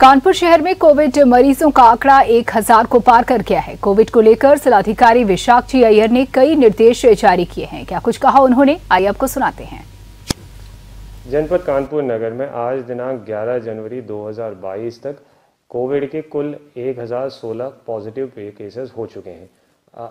कानपुर शहर में कोविड मरीजों का आंकड़ा एक हज़ार को पार कर गया है। कोविड को लेकर जिलाधिकारी विशाखजी अय्यर ने कई निर्देश जारी किए हैं। क्या कुछ कहा उन्होंने? आइए आपको सुनाते हैं। जनपद कानपुर नगर में आज दिनांक 11 जनवरी 2022 तक कोविड के कुल 1016 पॉजिटिव केसेस हो चुके हैं।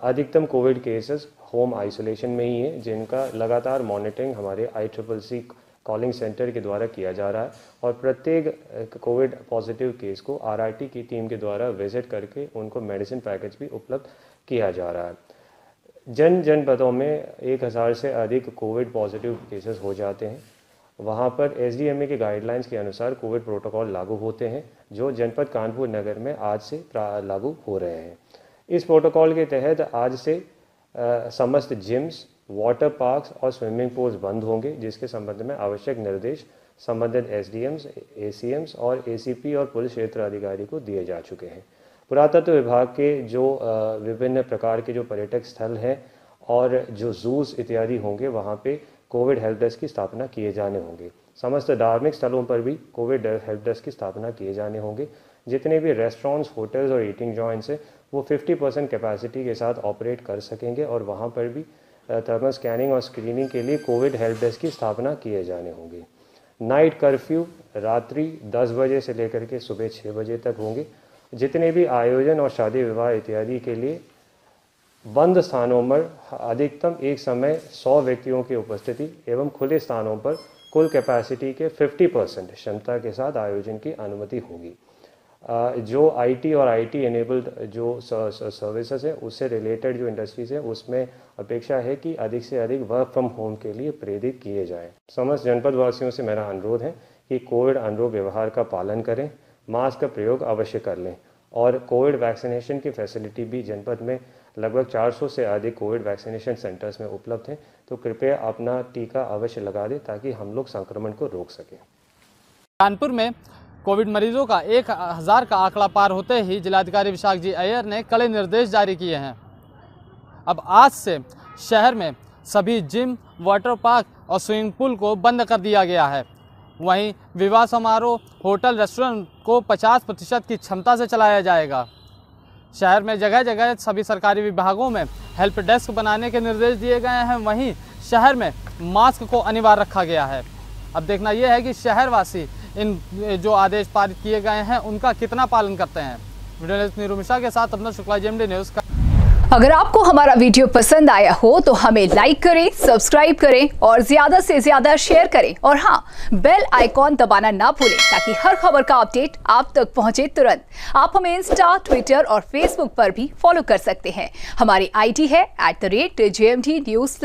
अधिकतम कोविड केसेस होम आइसोलेशन में ही है, जिनका लगातार मॉनिटरिंग हमारे I triple C calling centre के द्वारा किया जा रहा है और प्रत्येक कोविड पॉजिटिव केस को आरआरटी की टीम के द्वारा विज़िट करके उनको मेडिसिन पैकेज भी उपलब्ध किया जा रहा है। जन जनपदों में एक हज़ार से अधिक कोविड पॉजिटिव केसेस हो जाते हैं। वहाँ पर एस के गाइडलाइंस के अनुसार कोविड प्रोटोकॉल लागू होते हैं जो जनपद कानपुर नगर में आज से लागू हो रहे हैं। इस प्रोटोकॉल के तहत आज से आ, समस्त जिम्स वाटर पार्क्स और स्विमिंग पूल्स बंद होंगे जिसके संबंध में आवश्यक निर्देश संबंधित एसडीएम्स, एसीएम्स और एसीपी और पुलिस क्षेत्र अधिकारी को दिए जा चुके हैं। पुरातत्व विभाग के जो विभिन्न प्रकार के जो पर्यटक स्थल हैं और जो जूस इत्यादि होंगे वहाँ पे कोविड हेल्प डेस्क की स्थापना किए जाने होंगे। समस्त धार्मिक स्थलों पर भी कोविड हेल्प डेस्क की स्थापना किए जाने होंगे। जितने भी रेस्टोरेंट्स होटल्स और ईटिंग जॉइंट्स हैं वो 50 परसेंट कैपेसिटी के साथ ऑपरेट कर सकेंगे और वहाँ पर भी थर्मल स्कैनिंग और स्क्रीनिंग के लिए कोविड हेल्प डेस्क की स्थापना किए जाने होंगे। नाइट कर्फ्यू रात्रि 10 बजे से लेकर के सुबह 6 बजे तक होंगे। जितने भी आयोजन और शादी विवाह इत्यादि के लिए बंद स्थानों पर अधिकतम एक समय 100 व्यक्तियों की उपस्थिति एवं खुले स्थानों पर कुल कैपेसिटी के 50 परसेंट क्षमता के साथ आयोजन की अनुमति होगी। जो आईटी और आईटी एनेबल्ड जो सर्विसेज़ है, उससे रिलेटेड जो इंडस्ट्रीज़ है, उसमें अपेक्षा है कि अधिक से अधिक वर्क फ्रॉम होम के लिए प्रेरित किए जाएँ। समस्त जनपद वासियों से मेरा अनुरोध है कि कोविड अनुरूप व्यवहार का पालन करें मास्क का प्रयोग अवश्य कर लें और कोविड वैक्सीनेशन की फैसिलिटी भी जनपद में लगभग 400 से अधिक कोविड वैक्सीनेशन सेंटर्स में उपलब्ध हैं तो कृपया अपना टीका अवश्य लगा दें ताकि हम लोग संक्रमण को रोक सकें। कानपुर में कोविड मरीजों का एक हज़ार का आंकड़ा पार होते ही जिलाधिकारी विशाख जी अय्यर ने कड़े निर्देश जारी किए हैं। अब आज से शहर में सभी जिम, वाटर पार्क और स्विमिंग पूल को बंद कर दिया गया है। वहीं विवाह समारोह, होटल, रेस्टोरेंट को 50 प्रतिशत की क्षमता से चलाया जाएगा। शहर में जगह जगह सभी सरकारी विभागों में हेल्प डेस्क बनाने के निर्देश दिए गए हैं। वहीं शहर में मास्क को अनिवार्य रखा गया है। अब देखना यह है कि शहरवासी इन जो आदेश पारित किए गए हैं, उनका कितना पालन करते हैं? वीडियो नीरू के साथ अपना शुक्ला जेमडी न्यूज़ का। अगर आपको हमारा वीडियो पसंद आया हो तो हमें लाइक करें सब्सक्राइब करें और ज़्यादा से ज़्यादा शेयर करें। और हाँ बेल आइकॉन दबाना ना भूलें, ताकि हर खबर का अपडेट आप तक पहुँचे तुरंत। आप हमें इंस्टा ट्विटर और फेसबुक पर भी फॉलो कर सकते हैं। हमारी आईडी है at the rate J M D news